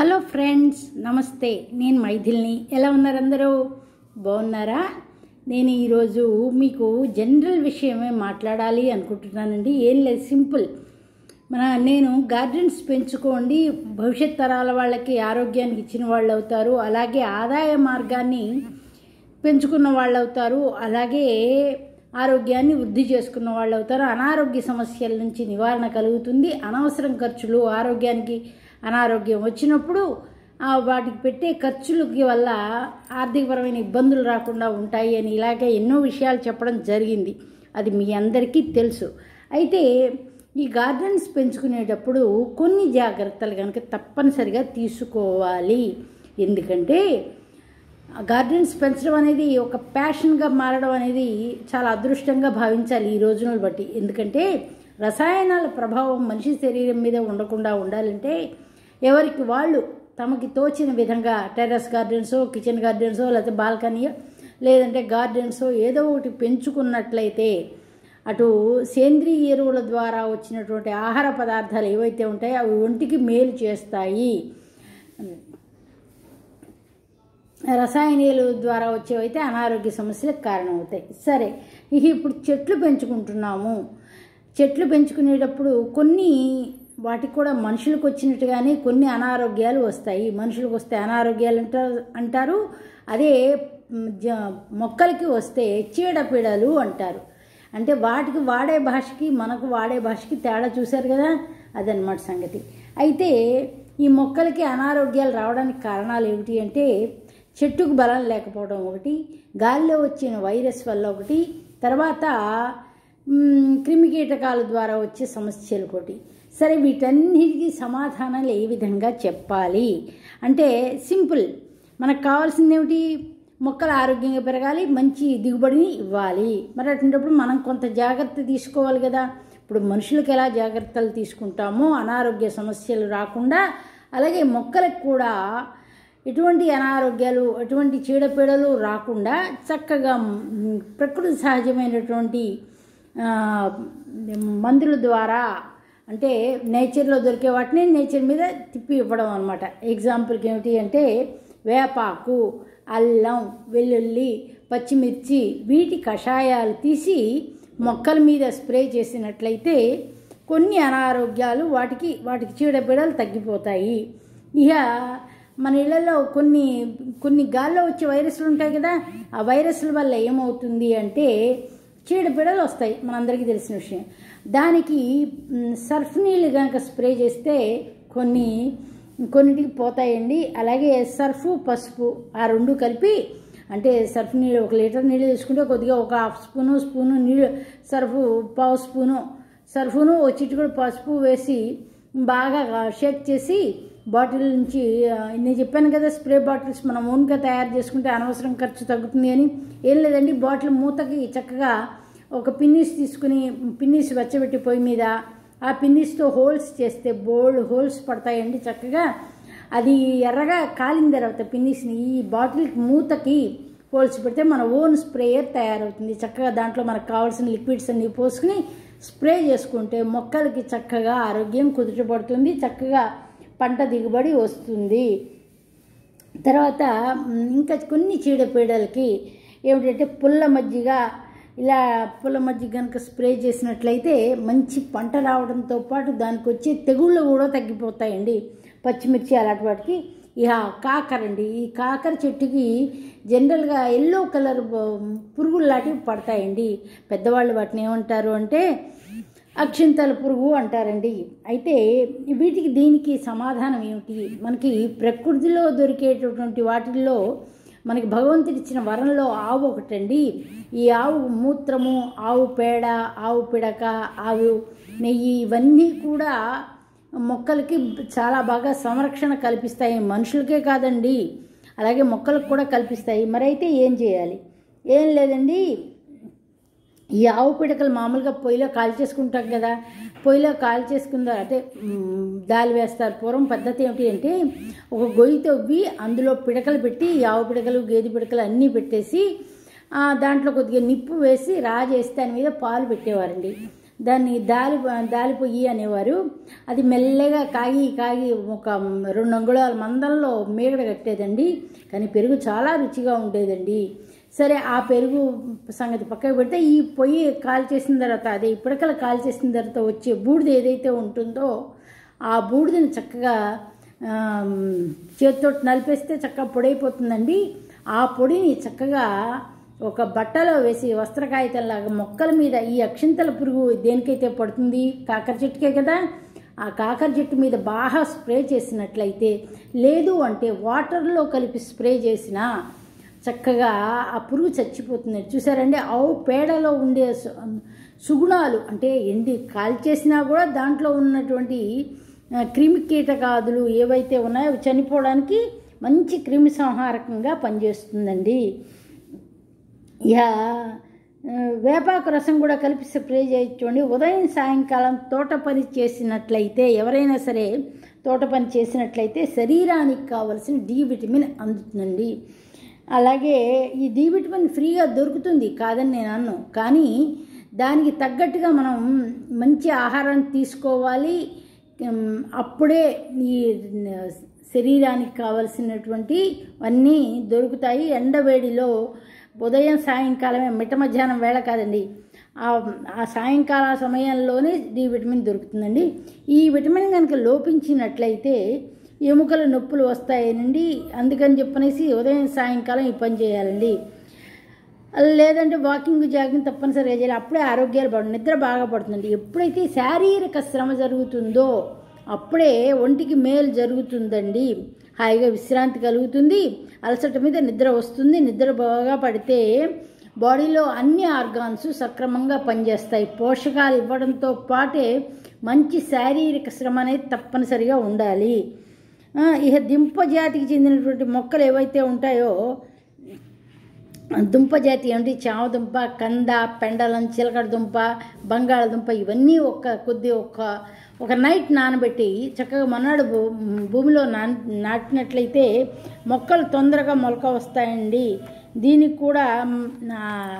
Hello friends నమస్తే. నేను మైథిల్ని. ఎలా ఉన్నారు అందరూ? బాగున్నారా? నేను ఈరోజు మీకు జనరల్ విషయమే మాట్లాడాలి అనుకుంటున్నానండి. ఏం లేదు సింపుల్. మన నేను గార్డెన్స్ పెంచుకోండి. భవిష్యత్ తరాల వాళ్ళకి ఆరోగ్యానికి ఇచ్చిన వాళ్ళు అవుతారు. అలాగే ఆదాయ మార్గాన్ని పెంచుకున్న వాళ్ళు అవుతారు. అలాగే ఆరోగ్యాన్ని వృద్ధి చేసుకున్న వాళ్ళు అవుతారు. అనారోగ్య సమస్యల నుంచి నివారణ కలుగుతుంది. అనవసరం ఖర్చులు ఆరోగ్యానికి అనారోగ్యం వచ్చినప్పుడు వాటికి పెట్టే ఖర్చులకి వల్ల ఆర్థికపరమైన ఇబ్బందులు రాకుండా ఉంటాయి అని ఇలాగే ఎన్నో విషయాలు చెప్పడం జరిగింది. అది మీ అందరికీ తెలుసు. అయితే ఈ గార్డెన్స్ పెంచుకునేటప్పుడు కొన్ని జాగ్రత్తలు కనుక తప్పనిసరిగా తీసుకోవాలి. ఎందుకంటే గార్డెన్స్ పెంచడం అనేది ఒక ప్యాషన్గా మారడం అనేది చాలా అదృష్టంగా భావించాలి ఈ రోజులను బట్టి. ఎందుకంటే రసాయనాల ప్రభావం మనిషి శరీరం మీద ఉండకుండా ఉండాలంటే ఎవరికి వాళ్ళు తమకి తోచిన విధంగా టెర్రస్ గార్డెన్సో కిచెన్ గార్డెన్సో లేకపోతే బాల్కనీయో లేదంటే గార్డెన్సో ఏదో ఒకటి పెంచుకున్నట్లయితే అటు సేంద్రియ ఎరువుల ద్వారా వచ్చినటువంటి ఆహార పదార్థాలు ఏవైతే ఉంటాయో అవి ఒంటికి మేలు చేస్తాయి. రసాయనాలు ద్వారా వచ్చేవైతే అనారోగ్య సమస్యలకు కారణమవుతాయి. సరే ఇక ఇప్పుడు చెట్లు పెంచుకుంటున్నాము. చెట్లు పెంచుకునేటప్పుడు కొన్ని వాటికి కూడా మనుషులకు వచ్చినట్టుగానే కొన్ని అనారోగ్యాలు వస్తాయి. మనుషులకు వస్తే అనారోగ్యాలు అంటారు అంటారు. అదే మొక్కలకి వస్తే చీడపీడలు అంటారు. అంటే వాటికి వాడే భాషకి మనకు వాడే భాషకి తేడా చూశారు కదా? అదనమాట సంగతి. అయితే ఈ మొక్కలకి అనారోగ్యాలు రావడానికి కారణాలు ఏమిటి అంటే చెట్టుకు బలం లేకపోవడం ఒకటి గాలిలో వచ్చిన వైరస్ వల్ల ఒకటి తర్వాత క్రిమికీటకాల ద్వారా వచ్చే సమస్యలు ఒకటి. సరే వీటన్నిటికీ సమాధానాలు ఏ విధంగా చెప్పాలి? అంటే సింపుల్. మనకు కావాల్సింది ఏమిటి మొక్కలు ఆరోగ్యంగా పెరగాలి మంచి దిగుబడిని ఇవ్వాలి. మరి అటువంటిప్పుడు మనం కొంత జాగ్రత్త తీసుకోవాలి కదా. ఇప్పుడు మనుషులకు ఎలా జాగ్రత్తలు తీసుకుంటామో అనారోగ్య సమస్యలు రాకుండా అలాగే మొక్కలకు కూడా ఎటువంటి అనారోగ్యాలు ఎటువంటి చీడపీడలు రాకుండా చక్కగా ప్రకృతి సహజమైనటువంటి మందుల ద్వారా అంటే నేచర్లో దొరికే వాటిని నేచర్ మీద తిప్పి ఇవ్వడం అనమాట ఎగ్జాంపుల్కి ఏమిటి అంటే వేపాకు అల్లం వెల్లుల్లి పచ్చిమిర్చి వీటి కషాయాలు తీసి మొక్కల మీద స్ప్రే చేసినట్లయితే కొన్ని అనారోగ్యాలు వాటికి వాటికి చీడపీడలు తగ్గిపోతాయి. ఇక మన ఇళ్ళలో కొన్ని కొన్ని గాల్లో వచ్చే వైరస్లు ఉంటాయి కదా ఆ వైరస్ల వల్ల ఏమవుతుంది అంటే చీడపీడలు వస్తాయి మనందరికీ తెలిసిన విషయం. దానికి సర్ఫ్ నీళ్ళు కనుక స్ప్రే చేస్తే కొన్ని కొన్నిటికి పోతాయండి. అలాగే సర్ఫ్ పసుపు ఆ రెండు కలిపి అంటే సర్ఫ్ నీళ్ళు ఒక లీటర్ నీళ్ళు తీసుకుంటే కొద్దిగా ఒక హాఫ్ స్పూను స్పూను నీళ్ళు సర్ఫ్ పావు స్పూను సర్ఫును చిటికుడు పసుపు వేసి బాగా షేక్ చేసి బాటిల్ నుంచి నేను చెప్పాను కదా స్ప్రే బాటిల్స్ మనం ఓన్గా తయారు చేసుకుంటే అనవసరం ఖర్చు తగ్గుతుంది అని. ఏం లేదండి బాటిల్ మూతకి చక్కగా ఒక పిన్నిస్ తీసుకుని పిన్నిస్ వెచ్చబెట్టి పొయ్యి మీద ఆ పిన్నిస్తో హోల్స్ చేస్తే బోల్డ్ హోల్స్ పడతాయండి చక్కగా. అది ఎర్రగా కాలిన తర్వాత పిన్నిస్ని ఈ బాటిల్ మూతకి హోల్స్ పెడితే మన ఓన్ స్ప్రేయర్ తయారవుతుంది. చక్కగా దాంట్లో మనకు కావాల్సిన లిక్విడ్స్ అన్ని పోసుకుని స్ప్రే చేసుకుంటే మొక్కలకి చక్కగా ఆరోగ్యం కుదుటపడుతుంది. చక్కగా పంట దిగుబడి వస్తుంది. తర్వాత ఇంకా కొన్ని చీడపీడలకి ఏమిటంటే పుల్ల మజ్జిగ ఇలా పుల్ల మజ్జిగ కనుక స్ప్రే చేసినట్లయితే మంచి పంట రావడంతో పాటు దానికి వచ్చే తెగుళ్ళు కూడా తగ్గిపోతాయండి. పచ్చిమిర్చి అలాంటి వాటికి. ఇక కాకర అండి. ఈ కాకర చెట్టుకి జనరల్గా ఎల్లో కలర్ పురుగులు లాంటివి పడతాయండి. పెద్దవాళ్ళు వాటిని ఏమంటారు అంటే అక్షింతల పురుగు అంటారండి. అయితే వీటికి దీనికి సమాధానం ఏమిటి? మనకి ప్రకృతిలో దొరికేటటువంటి వాటిల్లో మనకి భగవంతుడిచ్చిన వరంలో ఆవు ఒకటండి. ఈ ఆవు మూత్రము ఆవు పేడ ఆవు పిడక ఆవు నెయ్యి ఇవన్నీ కూడా మొక్కలకి చాలా బాగా సంరక్షణ కల్పిస్తాయి. మనుషులకే కాదండి అలాగే మొక్కలకు కూడా కల్పిస్తాయి. మరైతే ఏం చేయాలి? ఏం లేదండి ఈ ఆవు పిడకలు మామూలుగా పొయ్యిలో కాల్ చేసుకుంటాం కదా పొయ్యిలో కాల్ చేసుకుందా. అంటే దాలి వేస్తారు. పూర్వం పద్ధతి ఏమిటి అంటే ఒక గొయ్యి తవ్వి అందులో పిడకలు పెట్టి ఈ ఆవు పిడకలు గేదె పిడకలు అన్నీ పెట్టేసి దాంట్లో కొద్దిగా నిప్పు వేసి రాజేసి దాని మీద పాలు పెట్టేవారండి. దాన్ని దాలి దాలి పొయ్యి అనేవారు. అది మెల్లగా కాగి కాగి ఒక రెండు అంగుళాల మందంలో మీగడ కట్టేదండి. కానీ పెరుగు చాలా రుచిగా ఉండేదండి. సరే ఆ పెరుగు సంగతి పక్కకు పెడితే ఈ పొయ్యి కాల్ చేసిన తర్వాత అదే ఇప్పటికల కాల్ చేసిన తర్వాత వచ్చే బూడిద ఏదైతే ఉంటుందో ఆ బూడిదని చక్కగా చేతితో నలిపేస్తే చక్కగా పొడైపోతుందండి. ఆ పొడిని చక్కగా ఒక బట్టలో వేసి వస్త్ర కాగితంలాగా మొక్కల మీద ఈ అక్షింతల పురుగు దేనికైతే పడుతుంది? కాకర చెట్టుకే కదా? ఆ కాకర చెట్టు మీద బాగా స్ప్రే చేసినట్లయితే లేదు అంటే వాటర్లో కలిపి స్ప్రే చేసినా చక్కగా ఆ పురుగు చచ్చిపోతుంది చూసారండి ఆవు పేడలో ఉండే సు- సుగుణాలు. అంటే ఎండి కాల్చేసినా కూడా దాంట్లో ఉన్నటువంటి క్రిమి కీటకాదులు ఏవైతే ఉన్నాయో అవి చనిపోవడానికి మంచి క్రిమి సంహారకంగా పనిచేస్తుందండి. ఇక వేపాకు రసం కూడా కలిపి స్ప్రే చేయించండి ఉదయం సాయంకాలం తోట పని చేసినట్లయితే ఎవరైనా సరే తోట పని చేసినట్లయితే శరీరానికి కావలసిన డి విటమిన్ అందుతుందండి. అలాగే ఈ డి విటమిన్ ఫ్రీగా దొరుకుతుంది కాదని నేను అన్ను. కానీ దానికి తగ్గట్టుగా మనం మంచి ఆహారాన్ని తీసుకోవాలి. అప్పుడే ఈ శరీరానికి కావలసినటువంటి అన్నీ దొరుకుతాయి. ఎండవేడిలో ఉదయం సాయంకాలమే మిట్ట మధ్యాహ్నం వేళ కాదండి. ఆ సాయంకాల సమయంలోనే డి విటమిన్ దొరుకుతుందండి. ఈ విటమిన్ కనుక లోపించినట్లయితే ఎముకల నొప్పులు వస్తాయనండి. అందుకని చెప్పనేసి ఉదయం సాయంకాలం ఈ పని చేయాలండి. లేదంటే వాకింగ్ జాగింగ్ తప్పనిసరిగా చేయాలి. అప్పుడే ఆరోగ్యాలు పడు నిద్ర బాగా పడుతుందండి. ఎప్పుడైతే శారీరక శ్రమ జరుగుతుందో అప్పుడే ఒంటికి మేలు జరుగుతుందండి. హాయిగా విశ్రాంతి కలుగుతుంది. అలసట మీద నిద్ర వస్తుంది. నిద్ర బాగా పడితే బాడీలో అన్ని ఆర్గాన్స్ సక్రమంగా పనిచేస్తాయి. పోషకాలు ఇవ్వడంతో పాటే మంచి శారీరక శ్రమ అనేది తప్పనిసరిగా ఉండాలి. ఇక దింప జాతికి చెందినటువంటి మొక్కలు ఏవైతే ఉంటాయో దుంప జాతి ఏమిటి? చామదుంప కంద పెండలం చిలకడ దుంప బంగాళదుంప ఇవన్నీ ఒక కొద్ది ఒక ఒక నైట్ నానబెట్టి చక్కగా మొన్నడు భూ- భూమిలో నా నాటినట్లయితే మొక్కలు తొందరగా మొలక వస్తాయండి. దీనికి కూడా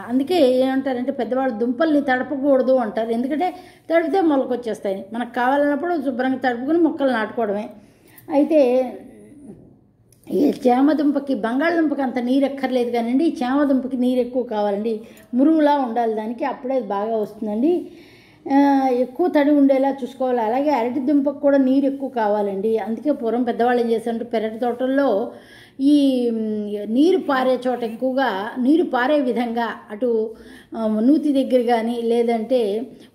అందుకే ఏమంటారంటే పెద్దవాళ్ళు దుంపల్ని తడపకూడదు అంటారు. ఎందుకంటే తడిపితే మొలక వచ్చేస్తాయి. మనకు కావాలన్నప్పుడు శుభ్రంగా తడుపుకుని మొక్కలు నాటుకోవడమే. అయితే ఈ చామదుంపకి బంగాళదుంపకి అంత నీరు ఎక్కర్లేదు కానండి. చేమదుంపకి చామదుంపకి నీరు ఎక్కువ కావాలండి. మురుగులా ఉండాలి దానికి. అప్పుడే అది బాగా వస్తుందండి. ఎక్కువ తడి ఉండేలా చూసుకోవాలి. అలాగే అరటి దుంపకు కూడా నీరు ఎక్కువ కావాలండి. అందుకే పూర్వం పెద్దవాళ్ళు ఏం చేశారంటే పెరటి తోటల్లో ఈ నీరు పారే చోట ఎక్కువగా నీరు పారే విధంగా అటు నూతి దగ్గర కానీ లేదంటే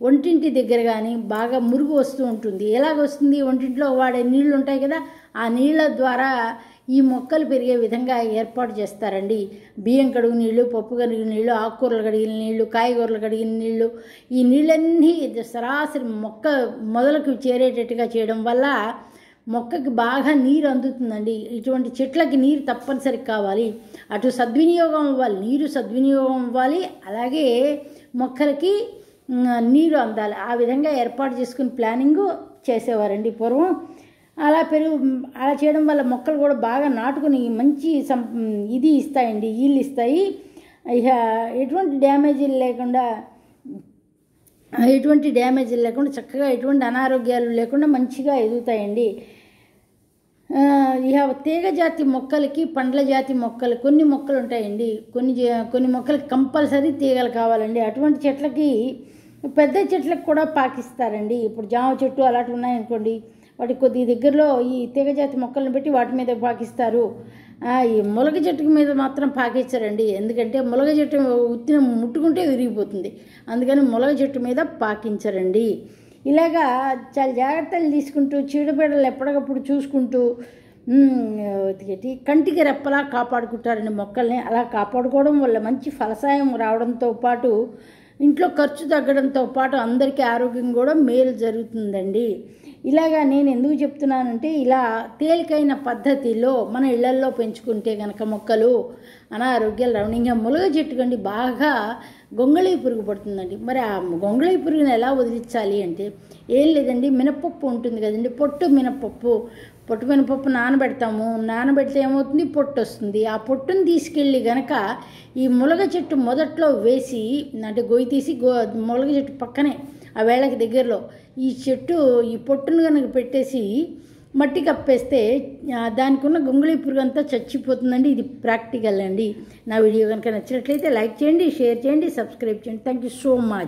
ఒంటింటి దగ్గర కానీ బాగా మురుగు వస్తూ ఉంటుంది. ఎలాగ వస్తుంది? ఒంటింట్లో వాడే నీళ్ళు ఉంటాయి కదా ఆ నీళ్ళ ద్వారా ఈ మొక్కలు పెరిగే విధంగా ఏర్పాటు చేస్తారండి. బియ్యం కడుగు నీళ్ళు పప్పు కడిగిన నీళ్ళు ఆకుకూరలు కడిగిన నీళ్ళు కాయగూరలు కడిగిన నీళ్ళు ఈ నీళ్ళన్నీ సరాసరి మొక్క మొదలకు చేరేటట్టుగా చేయడం వల్ల మొక్కకి బాగా నీరు అందుతుందండి. ఇటువంటి చెట్లకి నీరు తప్పనిసరి కావాలి. అటు సద్వినియోగం ఇవ్వాలి నీరు సద్వినియోగం ఇవ్వాలి. అలాగే మొక్కలకి నీరు అందాలి. ఆ విధంగా ఏర్పాటు చేసుకుని ప్లానింగ్ చేసేవారండి పూర్వం. అలా పెరుగు అలా చేయడం వల్ల మొక్కలు కూడా బాగా నాటుకుని మంచి సం ఇది ఇస్తాయండి ఈళ్ళు ఇస్తాయి. ఇక ఎటువంటి డ్యామేజీలు లేకుండా ఎటువంటి డ్యామేజ్ లేకుండా చక్కగా ఎటువంటి అనారోగ్యాలు లేకుండా మంచిగా ఎదుగుతాయండి. ఇక తీగ జాతి మొక్కలకి పండ్ల జాతి మొక్కలు కొన్ని మొక్కలు ఉంటాయండి. కొన్ని కొన్ని మొక్కలకి కంపల్సరీ తీగలు కావాలండి. అటువంటి చెట్లకి పెద్ద చెట్లకు కూడా పాకిస్తారండి. ఇప్పుడు జామ చెట్టు అలాంటివి ఉన్నాయనుకోండి వాటి కొద్ది దగ్గరలో ఈ తీగ జాతి మొక్కలను పెట్టి వాటి మీద పాకిస్తారు. ఈ ములగ చెట్టు మీద మాత్రం పాకించారండి ఎందుకంటే ములగ చెట్టు ఉత్తిన ముట్టుకుంటే విరిగిపోతుంది. అందుకని ములగ చెట్టు మీద పాకించరండి. ఇలాగా చాలా జాగ్రత్తలు తీసుకుంటూ చీడపీడలు ఎప్పటికప్పుడు చూసుకుంటూ కంటికి రెప్పలా కాపాడుకుంటారండి మొక్కల్ని. అలా కాపాడుకోవడం వల్ల మంచి ఫలసాయం రావడంతో పాటు ఇంట్లో ఖర్చు తగ్గడంతో పాటు అందరికీ ఆరోగ్యం కూడా మేలు జరుగుతుందండి. ఇలాగా నేను ఎందుకు చెప్తున్నానంటే ఇలా తేలికైన పద్ధతిలో మన ఇళ్ళల్లో పెంచుకుంటే కనుక మొక్కలు అనారోగ్యాలు రావు. ఇంకా ములగ కండి బాగా గొంగళి పురుగు పడుతుందండి. మరి ఆ గొంగళి పురుగుని ఎలా వదిలించాలి అంటే ఏం లేదండి మినపప్పు ఉంటుంది కదండి పొట్టు మినపప్పు. పొట్టు మినపప్పు నానబెడతాము. నానబెడితే ఏమవుతుంది? పొట్టు వస్తుంది. ఆ పొట్టును తీసుకెళ్ళి గనక ఈ ములగ చెట్టు మొదట్లో వేసి అంటే గొయ్యి తీసి గో ములగ చెట్టు పక్కనే ఆ వేళకి దగ్గరలో ఈ చెట్టు ఈ పొట్టును కనుక పెట్టేసి మట్టి కప్పేస్తే దానికి ఉన్న గొంగళి పురుగు అంతా చచ్చిపోతుందండి. ఇది ప్రాక్టికల్ అండి. నా వీడియో కనుక నచ్చినట్లయితే లైక్ చేయండి షేర్ చేయండి సబ్స్క్రైబ్ చేయండి. Thank you so much